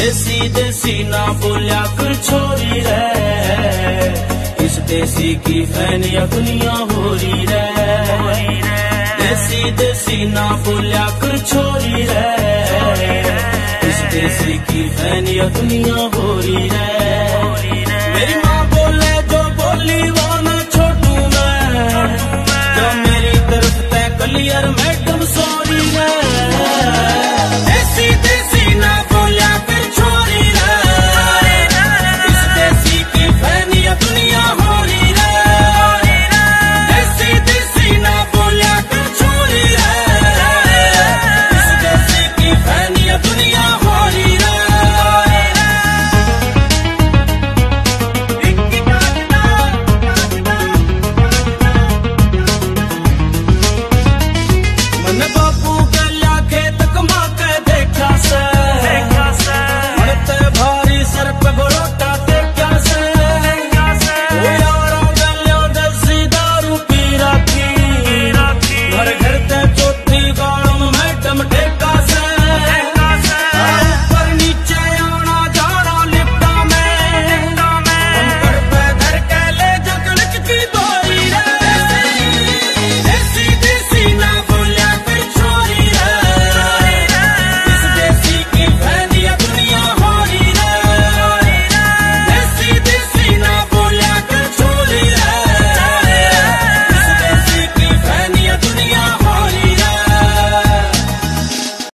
देसी देसी ना बोलिया कर छोरी रे। इस देसी की फ़ैन दुनिया हो रही रे। देसी देसी ना बोलिया कर छोरी रे। इस देसी की फ़ैन दुनिया हो